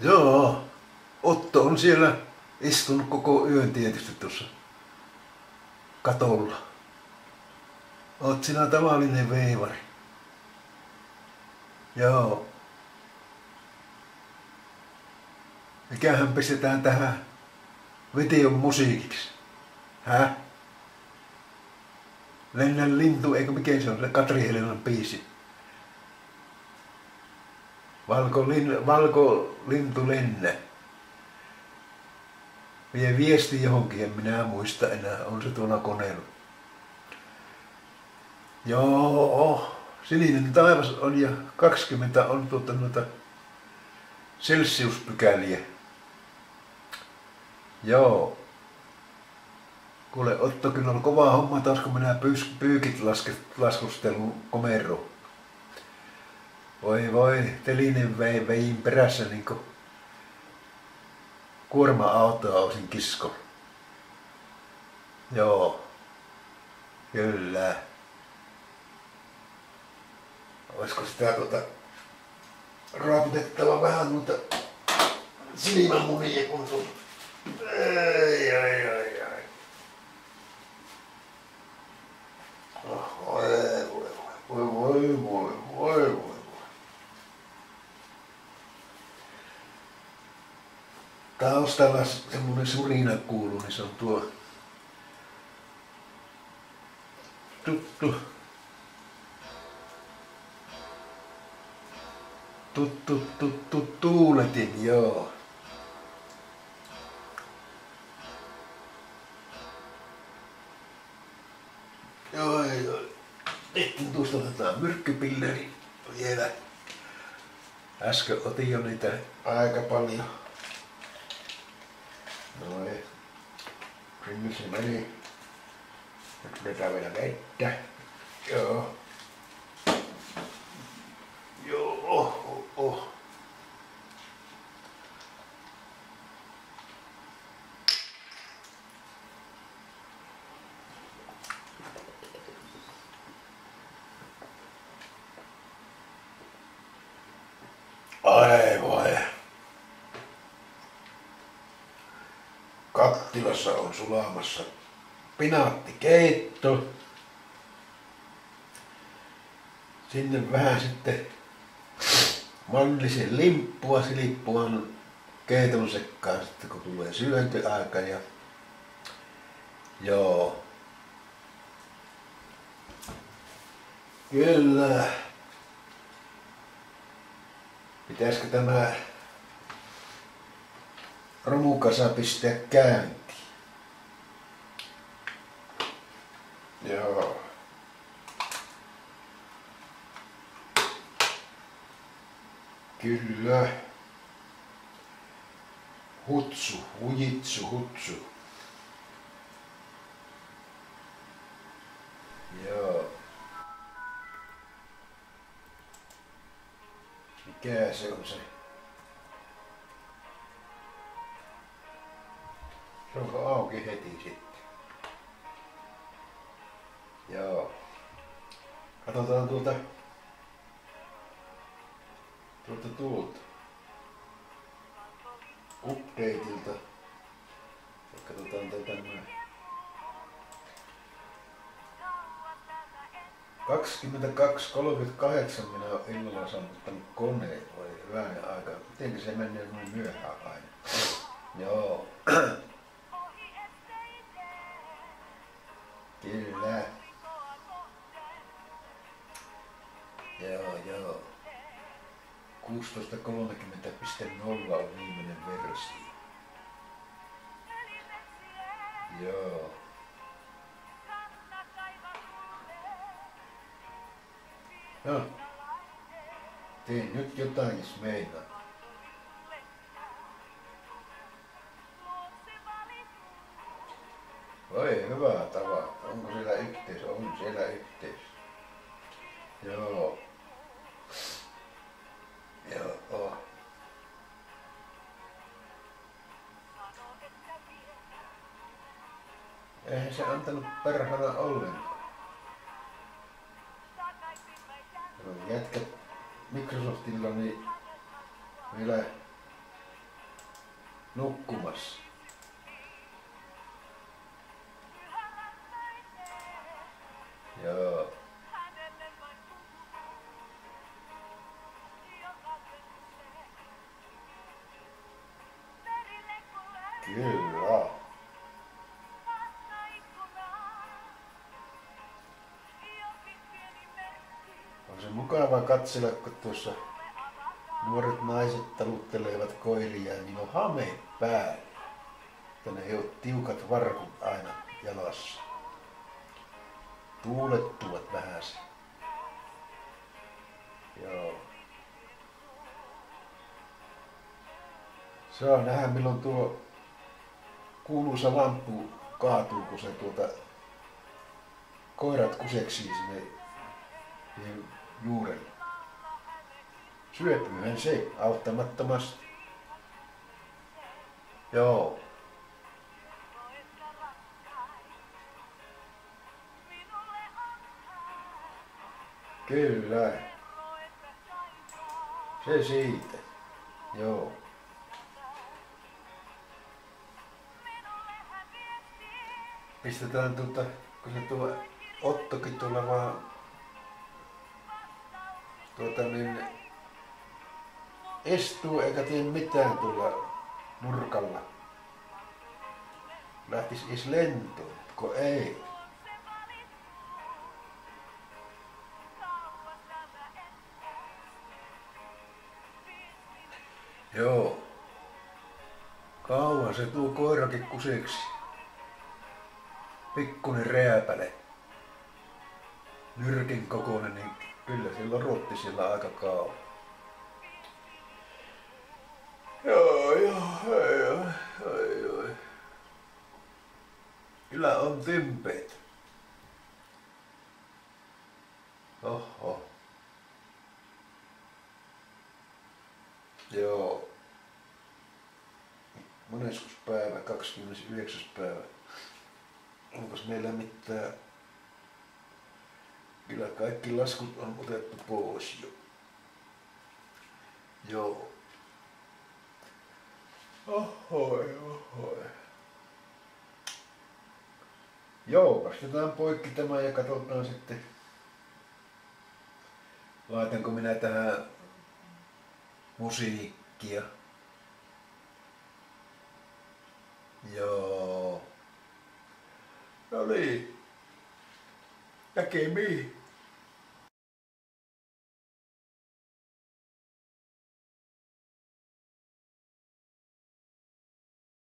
Joo, Otto on siellä istunut koko yön tietysti tuossa katolla. Oot sinä tavallinen veivari. Joo. Mikähän pistetään tähän videon musiikiksi? Häh? Lennän lintu, eikö mikä se on, se Katri Helenan biisi. Valko, lin, valko lintu lenne. Vie viesti johonkin, en minä muista enää, on se tuolla koneella. Joo, sininen taivas on ja 20 on tuota noita Celsius-pykäliä. Joo. Kuule, Otto, kyllä on kova homma taas, kun minä pyykit laskustelun komero. Voi voi, telinen vei, vein perässä niin kuin kuorma-autoa olisin kisko. Joo. Kyllä. Olisiko sitä tuota raaputettava vähän noita silmämunia kun. Ei, ei, ei, ei. Oh, voi, voi, voi, voi, voi, voi, voi. Taustalla semmoinen surina kuuluu, niin se on tuo tuttu tuttu, tuttu tuuletin, joo. Joo, joo. Tuosta otetaan myrkkypilleri vielä. Äsken otin jo niitä aika paljon. Noin. Sinne se meni. Nyt vetää vielä vettä. Joo. Joo, oh, oh, oh. Ai voi. Kattilassa on sulamassa pinaattikeitto. Sinne vähän sitten mannisen limppua, silippuan keiton sekkaan sitten kun tulee syöntyaika ja joo. Kyllä. Pitäisikö tämä romukasa pistää käyntiin? Joo. Kyllä. Hutsu, hujitsu, hutsu. Joo. Mikä se on se? Se onko auki heti sitten? Joo. Katsotaan tuolta tuolta tuolta updateilta. Katsotaan tätä näin. 22.38 minä olen illalla sammuttanut koneen, voi hyvänen aika. Miten se menee noin myöhään aina? Joo. Kyllä. Joo, joo. 16.30.0 on viimeinen versio. Joo. No. Tee nyt jotain, jos meinaa. Voi hyvä tavata. Siellä yhteys. Joo. Joo. Eihän se antanut perhana ollenkaan. Jätkä Microsoftilla niin vielä nukkumassa. Kyllä. On se mukava katsella, kun tuossa nuoret naiset taluttelevat koiria, niin on hame päällä. Että ne ei ole tiukat varkut aina jalassa. Tuulettuvat vähän. Joo. Saa nähdä milloin tuo kuuluisa lamppu kaatuu, kun se tuota koirat kuseksii sinne juurelle. Syöpyyhän se auttamattomasti. Joo. Kyllä. Se siitä. Joo. Pistetään tuota, kun se tuo Ottokin tuolla tuota niin estuu eikä tee mitään tuolla nurkalla. Lähtis edes lentoon, kun ei. Joo. Kauan se tuo koirakin kuseksi. Pikkunen rääpäle. Nyrkin kokoinen, niin kyllä silloin ruotti siellä aika kauan. Joo, joo, ei, ei. Kyllä on tympeet. Oho. Joo. Moneskus päivä, 29. päivä. Onko meillä mitään Kyllä kaikki laskut on otettu pois jo. Joo. Ohoi, ohoi. Joo, kastetaan poikki tämä ja katsotaan sitten. Laitanko minä tähän musiikkia. Joo. No niin. Näkemiin.